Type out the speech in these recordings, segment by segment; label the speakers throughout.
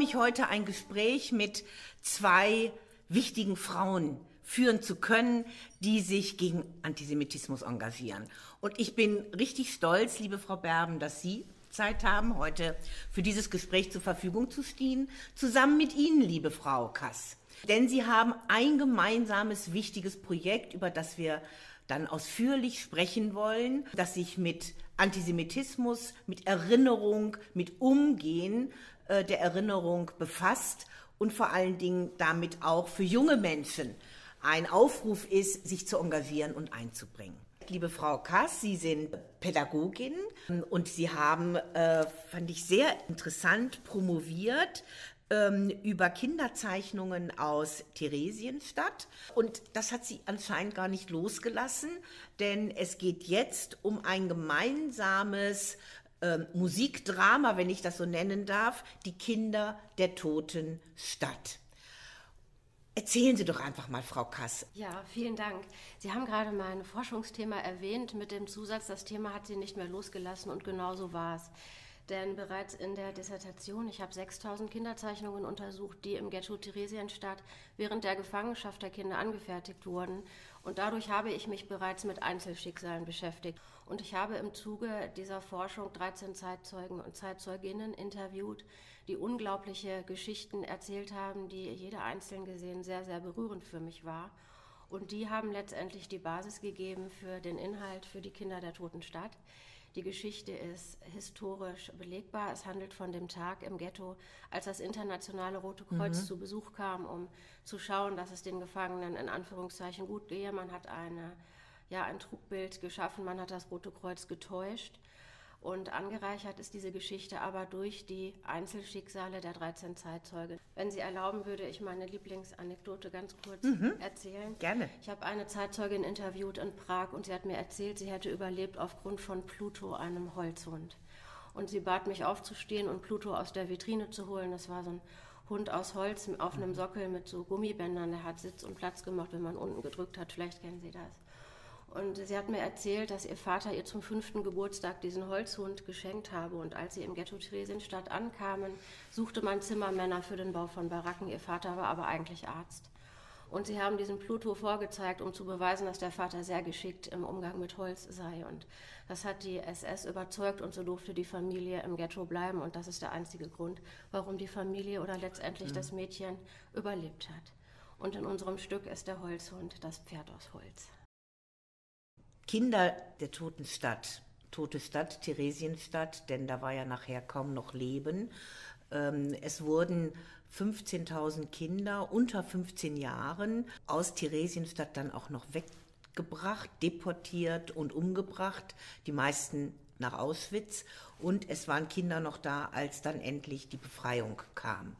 Speaker 1: mich heute ein Gespräch mit zwei wichtigen Frauen führen zu können, die sich gegen Antisemitismus engagieren. Und ich bin richtig stolz, liebe Frau Berben, dass Sie Zeit haben, heute für dieses Gespräch zur Verfügung zu stehen, zusammen mit Ihnen, liebe Frau Kass. Denn Sie haben ein gemeinsames wichtiges Projekt, über das wir dann ausführlich sprechen wollen, das sich mit Antisemitismus, mit Erinnerung, mit Umgehen äh, der Erinnerung befasst und vor allen Dingen damit auch für junge Menschen ein Aufruf ist, sich zu engagieren und einzubringen. Liebe Frau Kass, Sie sind Pädagogin und Sie haben, äh, fand ich sehr interessant, promoviert ähm, über Kinderzeichnungen aus Theresienstadt. Und das hat sie anscheinend gar nicht losgelassen, denn es geht jetzt um ein gemeinsames äh, Musikdrama, wenn ich das so nennen darf, die Kinder der toten Stadt. Erzählen Sie doch einfach mal, Frau Kass.
Speaker 2: Ja, vielen Dank. Sie haben gerade mein Forschungsthema erwähnt mit dem Zusatz, das Thema hat Sie nicht mehr losgelassen und genau so war es. Denn bereits in der Dissertation, ich habe 6000 Kinderzeichnungen untersucht, die im Ghetto Theresienstadt während der Gefangenschaft der Kinder angefertigt wurden. Und dadurch habe ich mich bereits mit Einzelschicksalen beschäftigt. Und ich habe im Zuge dieser Forschung 13 Zeitzeugen und Zeitzeuginnen interviewt, die unglaubliche Geschichten erzählt haben, die jeder einzeln gesehen sehr, sehr berührend für mich war. Und die haben letztendlich die Basis gegeben für den Inhalt für die Kinder der Toten Stadt. Die Geschichte ist historisch belegbar. Es handelt von dem Tag im Ghetto, als das internationale Rote Kreuz mhm. zu Besuch kam, um zu schauen, dass es den Gefangenen in Anführungszeichen gut gehe. Man hat eine, ja, ein Trugbild geschaffen, man hat das Rote Kreuz getäuscht. Und angereichert ist diese Geschichte aber durch die Einzelschicksale der 13 Zeitzeugen. Wenn Sie erlauben, würde ich meine Lieblingsanekdote ganz kurz mhm. erzählen.
Speaker 1: Gerne.
Speaker 2: Ich habe eine Zeitzeugin interviewt in Prag und sie hat mir erzählt, sie hätte überlebt aufgrund von Pluto, einem Holzhund. Und sie bat mich aufzustehen und Pluto aus der Vitrine zu holen. Das war so ein Hund aus Holz auf einem Sockel mit so Gummibändern. Der hat Sitz und Platz gemacht, wenn man unten gedrückt hat. Vielleicht kennen Sie das. Und sie hat mir erzählt, dass ihr Vater ihr zum fünften Geburtstag diesen Holzhund geschenkt habe. Und als sie im Ghetto Theresienstadt ankamen, suchte man Zimmermänner für den Bau von Baracken. Ihr Vater war aber eigentlich Arzt. Und sie haben diesen Pluto vorgezeigt, um zu beweisen, dass der Vater sehr geschickt im Umgang mit Holz sei. Und das hat die SS überzeugt und so durfte die Familie im Ghetto bleiben. Und das ist der einzige Grund, warum die Familie oder letztendlich mhm. das Mädchen überlebt hat. Und in unserem Stück ist der Holzhund das Pferd aus Holz.
Speaker 1: Kinder der toten Stadt, tote Stadt, Theresienstadt, denn da war ja nachher kaum noch Leben. Ähm, es wurden 15.000 Kinder unter 15 Jahren aus Theresienstadt dann auch noch weggebracht, deportiert und umgebracht, die meisten nach Auschwitz. Und es waren Kinder noch da, als dann endlich die Befreiung kam.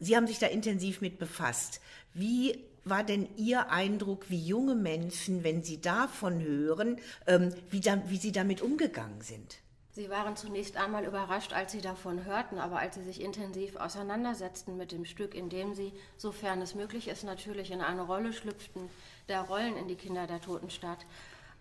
Speaker 1: Sie haben sich da intensiv mit befasst. Wie war denn Ihr Eindruck, wie junge Menschen, wenn sie davon hören, ähm, wie, da, wie sie damit umgegangen sind?
Speaker 2: Sie waren zunächst einmal überrascht, als sie davon hörten, aber als sie sich intensiv auseinandersetzten mit dem Stück, indem sie, sofern es möglich ist, natürlich in eine Rolle schlüpften, der Rollen in die Kinder der Totenstadt,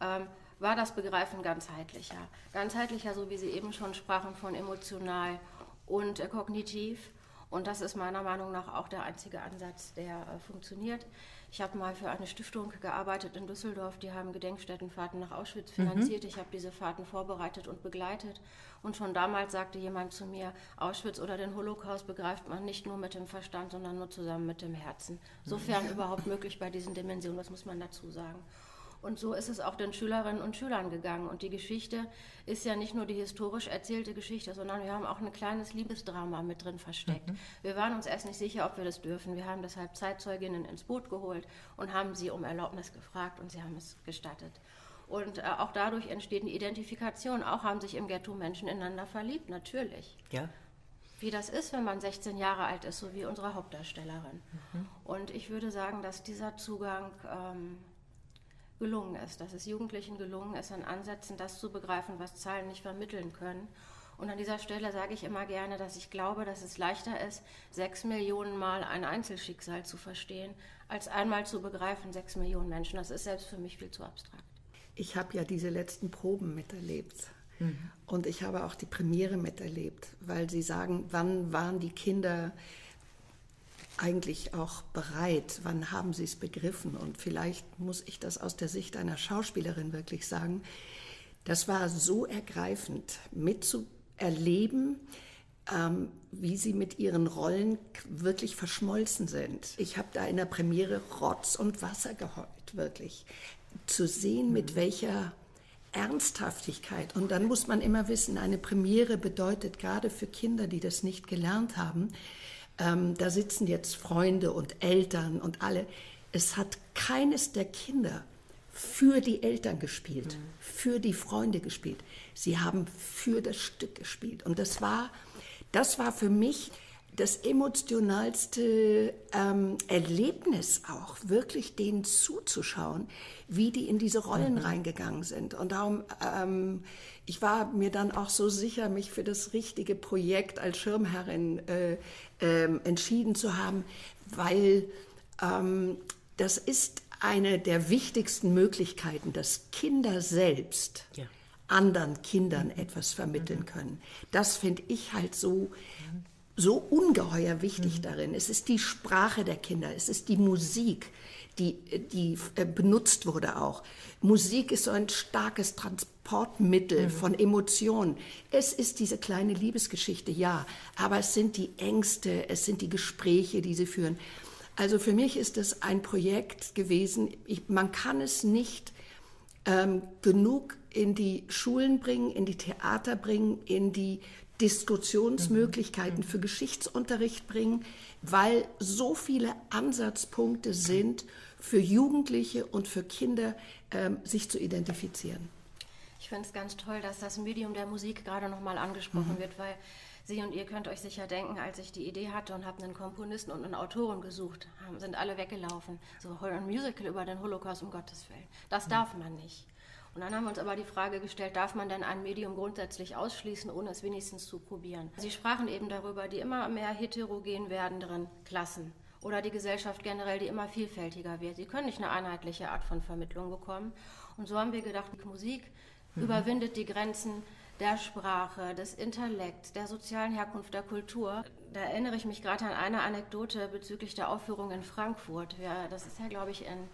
Speaker 2: ähm, war das Begreifen ganzheitlicher. Ganzheitlicher, so wie Sie eben schon sprachen, von emotional und äh, kognitiv und das ist meiner Meinung nach auch der einzige Ansatz, der äh, funktioniert. Ich habe mal für eine Stiftung gearbeitet in Düsseldorf, die haben Gedenkstättenfahrten nach Auschwitz mhm. finanziert. Mhm. Ich habe diese Fahrten vorbereitet und begleitet. Und schon damals sagte jemand zu mir, Auschwitz oder den Holocaust begreift man nicht nur mit dem Verstand, sondern nur zusammen mit dem Herzen. Sofern mhm. überhaupt möglich bei diesen Dimensionen, das muss man dazu sagen. Und so ist es auch den Schülerinnen und Schülern gegangen. Und die Geschichte ist ja nicht nur die historisch erzählte Geschichte, sondern wir haben auch ein kleines Liebesdrama mit drin versteckt. Mhm. Wir waren uns erst nicht sicher, ob wir das dürfen. Wir haben deshalb Zeitzeuginnen ins Boot geholt und haben sie um Erlaubnis gefragt und sie haben es gestattet. Und äh, auch dadurch entsteht eine Identifikation. Auch haben sich im Ghetto Menschen ineinander verliebt, natürlich.
Speaker 1: Ja.
Speaker 2: Wie das ist, wenn man 16 Jahre alt ist, so wie unsere Hauptdarstellerin. Mhm. Und ich würde sagen, dass dieser Zugang ähm, gelungen ist, dass es Jugendlichen gelungen ist, in Ansätzen das zu begreifen, was Zahlen nicht vermitteln können. Und an dieser Stelle sage ich immer gerne, dass ich glaube, dass es leichter ist, sechs Millionen Mal ein Einzelschicksal zu verstehen, als einmal zu begreifen, sechs Millionen Menschen. Das ist selbst für mich viel zu abstrakt.
Speaker 3: Ich habe ja diese letzten Proben miterlebt. Mhm. Und ich habe auch die Premiere miterlebt, weil Sie sagen, wann waren die Kinder eigentlich auch bereit? Wann haben sie es begriffen? Und vielleicht muss ich das aus der Sicht einer Schauspielerin wirklich sagen. Das war so ergreifend mitzuerleben, ähm, wie sie mit ihren Rollen wirklich verschmolzen sind. Ich habe da in der Premiere Rotz und Wasser geheult, wirklich. Zu sehen, mit mhm. welcher Ernsthaftigkeit. Und dann muss man immer wissen, eine Premiere bedeutet gerade für Kinder, die das nicht gelernt haben, ähm, da sitzen jetzt Freunde und Eltern und alle. Es hat keines der Kinder für die Eltern gespielt, mhm. für die Freunde gespielt. Sie haben für das Stück gespielt. Und das war, das war für mich das emotionalste ähm, Erlebnis auch, wirklich denen zuzuschauen, wie die in diese Rollen mhm. reingegangen sind. Und darum, ähm, ich war mir dann auch so sicher, mich für das richtige Projekt als Schirmherrin äh, äh, entschieden zu haben, weil ähm, das ist eine der wichtigsten Möglichkeiten, dass Kinder selbst ja. anderen Kindern mhm. etwas vermitteln mhm. können. Das finde ich halt so so ungeheuer wichtig mhm. darin. Es ist die Sprache der Kinder, es ist die Musik, die, die äh, benutzt wurde auch. Musik ist so ein starkes Transportmittel mhm. von Emotionen. Es ist diese kleine Liebesgeschichte, ja, aber es sind die Ängste, es sind die Gespräche, die sie führen. Also für mich ist es ein Projekt gewesen, ich, man kann es nicht ähm, genug in die Schulen bringen, in die Theater bringen, in die Diskussionsmöglichkeiten mhm. für Geschichtsunterricht bringen, weil so viele Ansatzpunkte sind für Jugendliche und für Kinder, ähm, sich zu identifizieren.
Speaker 2: Ich finde es ganz toll, dass das Medium der Musik gerade nochmal angesprochen mhm. wird, weil Sie und ihr könnt euch sicher denken, als ich die Idee hatte und habe einen Komponisten und einen Autoren gesucht, haben, sind alle weggelaufen. So ein Musical über den Holocaust, um Gottes Willen. Das mhm. darf man nicht. Und dann haben wir uns aber die Frage gestellt, darf man denn ein Medium grundsätzlich ausschließen, ohne es wenigstens zu probieren? Sie sprachen eben darüber, die immer mehr heterogen werdenden Klassen oder die Gesellschaft generell, die immer vielfältiger wird. Sie können nicht eine einheitliche Art von Vermittlung bekommen. Und so haben wir gedacht, Musik mhm. überwindet die Grenzen der Sprache, des Intellekts, der sozialen Herkunft, der Kultur. Da erinnere ich mich gerade an eine Anekdote bezüglich der Aufführung in Frankfurt. Ja, das ist ja, glaube ich, in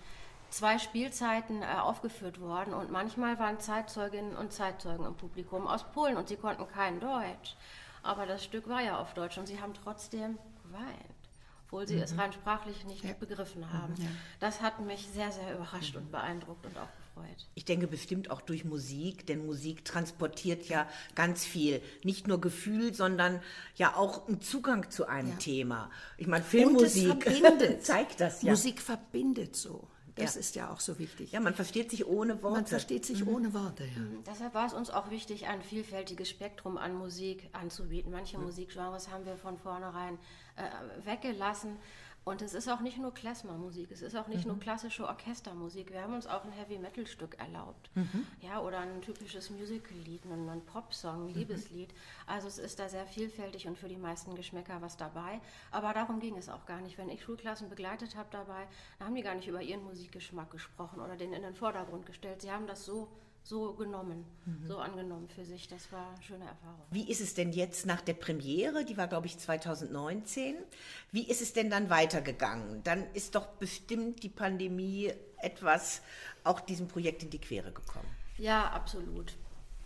Speaker 2: zwei Spielzeiten äh, aufgeführt worden und manchmal waren Zeitzeuginnen und Zeitzeugen im Publikum aus Polen und sie konnten kein Deutsch. Aber das Stück war ja auf Deutsch und sie haben trotzdem geweint, obwohl sie mhm. es rein sprachlich nicht ja. begriffen haben. Ja. Das hat mich sehr, sehr überrascht mhm. und beeindruckt und auch gefreut.
Speaker 1: Ich denke bestimmt auch durch Musik, denn Musik transportiert ja ganz viel. Nicht nur Gefühl, sondern ja auch einen Zugang zu einem ja. Thema. Ich meine, Filmmusik zeigt das ja.
Speaker 3: Musik verbindet so. Das ja. ist ja auch so wichtig.
Speaker 1: Ja, man versteht sich ohne Worte.
Speaker 3: Man versteht sich mhm. ohne Worte, ja.
Speaker 2: Mhm. Deshalb war es uns auch wichtig, ein vielfältiges Spektrum an Musik anzubieten. Manche mhm. Musikgenres haben wir von vornherein äh, weggelassen. Und es ist auch nicht nur Klezmer-Musik, es ist auch nicht mhm. nur klassische Orchestermusik. Wir haben uns auch ein Heavy-Metal-Stück erlaubt. Mhm. Ja, oder ein typisches Musical-Lied, ein, ein Pop-Song, ein mhm. Liebeslied. Also es ist da sehr vielfältig und für die meisten Geschmäcker was dabei. Aber darum ging es auch gar nicht. Wenn ich Schulklassen begleitet habe dabei, dann haben die gar nicht über ihren Musikgeschmack gesprochen oder den in den Vordergrund gestellt. Sie haben das so so genommen, mhm. so angenommen für sich. Das war eine schöne Erfahrung.
Speaker 1: Wie ist es denn jetzt nach der Premiere? Die war, glaube ich, 2019. Wie ist es denn dann weitergegangen? Dann ist doch bestimmt die Pandemie etwas auch diesem Projekt in die Quere gekommen.
Speaker 2: Ja, absolut.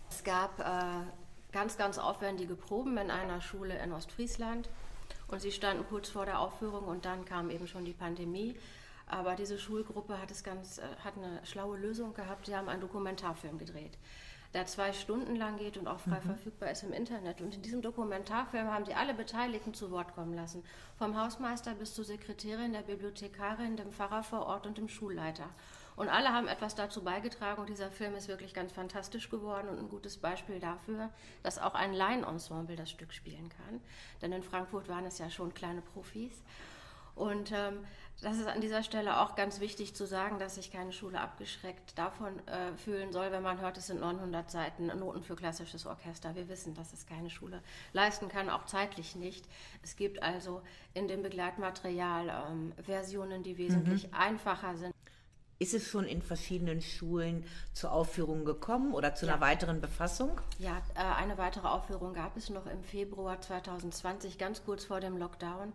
Speaker 2: Es gab äh, ganz, ganz aufwendige Proben in einer Schule in Ostfriesland. Und sie standen kurz vor der Aufführung und dann kam eben schon die Pandemie. Aber diese Schulgruppe hat, es ganz, äh, hat eine schlaue Lösung gehabt. Sie haben einen Dokumentarfilm gedreht, der zwei Stunden lang geht und auch frei mhm. verfügbar ist im Internet. Und in diesem Dokumentarfilm haben sie alle Beteiligten zu Wort kommen lassen. Vom Hausmeister bis zur Sekretärin, der Bibliothekarin, dem Pfarrer vor Ort und dem Schulleiter. Und alle haben etwas dazu beigetragen und dieser Film ist wirklich ganz fantastisch geworden und ein gutes Beispiel dafür, dass auch ein Laienensemble das Stück spielen kann. Denn in Frankfurt waren es ja schon kleine Profis. Und ähm, das ist an dieser Stelle auch ganz wichtig zu sagen, dass sich keine Schule abgeschreckt davon äh, fühlen soll, wenn man hört, es sind 900 Seiten Noten für klassisches Orchester. Wir wissen, dass es keine Schule leisten kann, auch zeitlich nicht. Es gibt also in dem Begleitmaterial ähm, Versionen, die wesentlich mhm. einfacher sind.
Speaker 1: Ist es schon in verschiedenen Schulen zur Aufführung gekommen oder zu ja. einer weiteren Befassung?
Speaker 2: Ja, äh, eine weitere Aufführung gab es noch im Februar 2020, ganz kurz vor dem Lockdown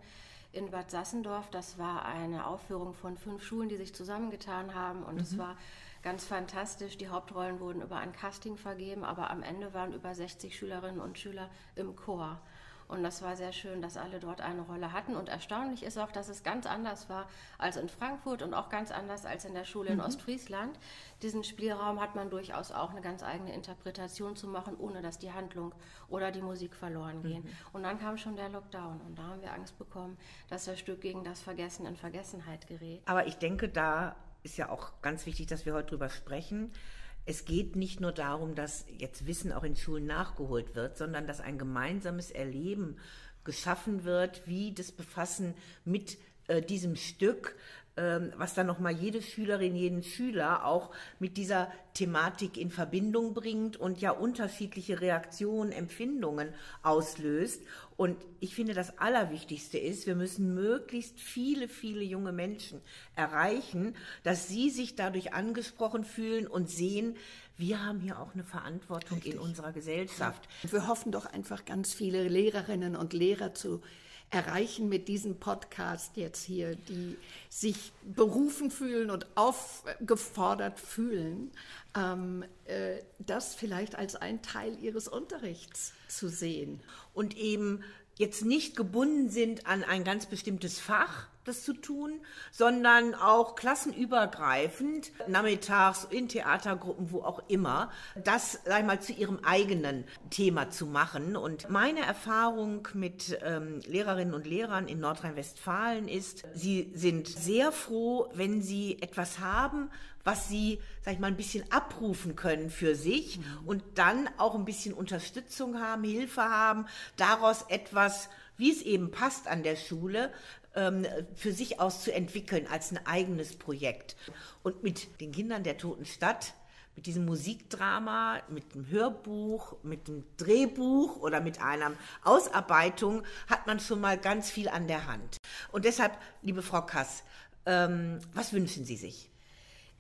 Speaker 2: in Bad Sassendorf. Das war eine Aufführung von fünf Schulen, die sich zusammengetan haben und mhm. es war ganz fantastisch. Die Hauptrollen wurden über ein Casting vergeben, aber am Ende waren über 60 Schülerinnen und Schüler im Chor. Und das war sehr schön, dass alle dort eine Rolle hatten. Und erstaunlich ist auch, dass es ganz anders war als in Frankfurt und auch ganz anders als in der Schule in mhm. Ostfriesland. Diesen Spielraum hat man durchaus auch eine ganz eigene Interpretation zu machen, ohne dass die Handlung oder die Musik verloren gehen. Mhm. Und dann kam schon der Lockdown und da haben wir Angst bekommen, dass das Stück gegen das Vergessen in Vergessenheit gerät.
Speaker 1: Aber ich denke, da ist ja auch ganz wichtig, dass wir heute drüber sprechen es geht nicht nur darum, dass jetzt Wissen auch in Schulen nachgeholt wird, sondern dass ein gemeinsames Erleben geschaffen wird, wie das Befassen mit äh, diesem Stück was dann nochmal jede Schülerin, jeden Schüler auch mit dieser Thematik in Verbindung bringt und ja unterschiedliche Reaktionen, Empfindungen auslöst. Und ich finde, das Allerwichtigste ist, wir müssen möglichst viele, viele junge Menschen erreichen, dass sie sich dadurch angesprochen fühlen und sehen, wir haben hier auch eine Verantwortung Richtig. in unserer Gesellschaft.
Speaker 3: Wir hoffen doch einfach ganz viele Lehrerinnen und Lehrer zu erreichen mit diesem Podcast jetzt hier, die sich berufen fühlen und aufgefordert fühlen, ähm, äh, das vielleicht als ein Teil ihres Unterrichts zu sehen.
Speaker 1: Und eben jetzt nicht gebunden sind an ein ganz bestimmtes Fach, das zu tun, sondern auch klassenübergreifend, nachmittags in Theatergruppen, wo auch immer, das, sag ich mal, zu ihrem eigenen Thema zu machen. Und meine Erfahrung mit ähm, Lehrerinnen und Lehrern in Nordrhein-Westfalen ist, sie sind sehr froh, wenn sie etwas haben, was sie, sag ich mal, ein bisschen abrufen können für sich mhm. und dann auch ein bisschen Unterstützung haben, Hilfe haben, daraus etwas wie es eben passt an der Schule, für sich aus zu entwickeln als ein eigenes Projekt. Und mit den Kindern der Toten Stadt mit diesem Musikdrama, mit einem Hörbuch, mit einem Drehbuch oder mit einer Ausarbeitung hat man schon mal ganz viel an der Hand. Und deshalb, liebe Frau Kass, ähm, was wünschen Sie sich?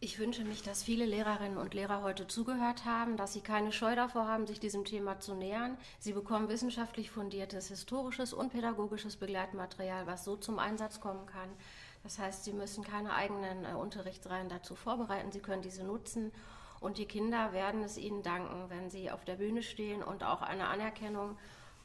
Speaker 2: Ich wünsche mich, dass viele Lehrerinnen und Lehrer heute zugehört haben, dass sie keine Scheu davor haben, sich diesem Thema zu nähern. Sie bekommen wissenschaftlich fundiertes historisches und pädagogisches Begleitmaterial, was so zum Einsatz kommen kann. Das heißt, sie müssen keine eigenen äh, Unterrichtsreihen dazu vorbereiten. Sie können diese nutzen und die Kinder werden es ihnen danken, wenn sie auf der Bühne stehen und auch eine Anerkennung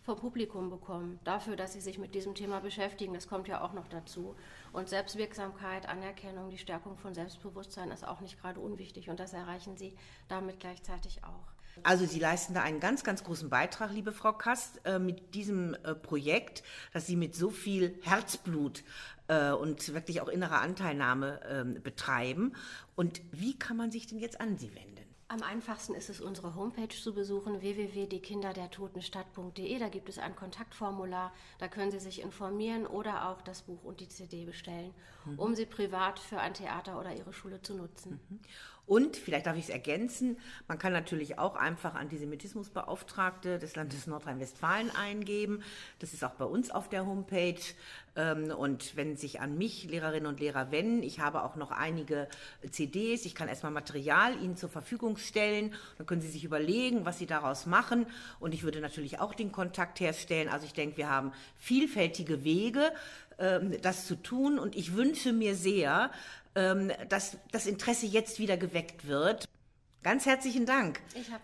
Speaker 2: vom Publikum bekommen, dafür, dass sie sich mit diesem Thema beschäftigen. Das kommt ja auch noch dazu. Und Selbstwirksamkeit, Anerkennung, die Stärkung von Selbstbewusstsein ist auch nicht gerade unwichtig. Und das erreichen sie damit gleichzeitig auch.
Speaker 1: Also Sie leisten da einen ganz, ganz großen Beitrag, liebe Frau Kast, äh, mit diesem äh, Projekt, das Sie mit so viel Herzblut äh, und wirklich auch innerer Anteilnahme ähm, betreiben. Und wie kann man sich denn jetzt an Sie wenden?
Speaker 2: Am einfachsten ist es, unsere Homepage zu besuchen, www.diekinderdertotenstadt.de. Da gibt es ein Kontaktformular, da können Sie sich informieren oder auch das Buch und die CD bestellen, mhm. um sie privat für ein Theater oder Ihre Schule zu nutzen.
Speaker 1: Mhm. Und vielleicht darf ich es ergänzen, man kann natürlich auch einfach Antisemitismusbeauftragte des Landes Nordrhein-Westfalen eingeben. Das ist auch bei uns auf der Homepage. Ähm, und wenn sich an mich Lehrerinnen und Lehrer wenden, ich habe auch noch einige CDs, ich kann erstmal Material Ihnen zur Verfügung stellen. Dann können Sie sich überlegen, was Sie daraus machen. Und ich würde natürlich auch den Kontakt herstellen. Also ich denke, wir haben vielfältige Wege, das zu tun. Und ich wünsche mir sehr, ähm, dass das Interesse jetzt wieder geweckt wird. Ganz herzlichen Dank,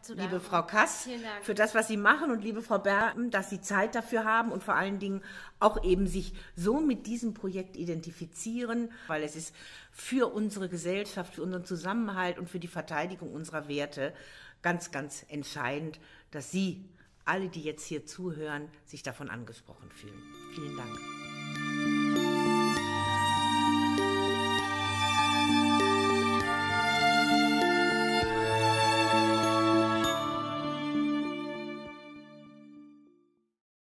Speaker 1: liebe Frau Kass, für das, was Sie machen und liebe Frau Berben, dass Sie Zeit dafür haben und vor allen Dingen auch eben sich so mit diesem Projekt identifizieren, weil es ist für unsere Gesellschaft, für unseren Zusammenhalt und für die Verteidigung unserer Werte ganz, ganz entscheidend, dass Sie, alle, die jetzt hier zuhören, sich davon angesprochen fühlen. Vielen Dank.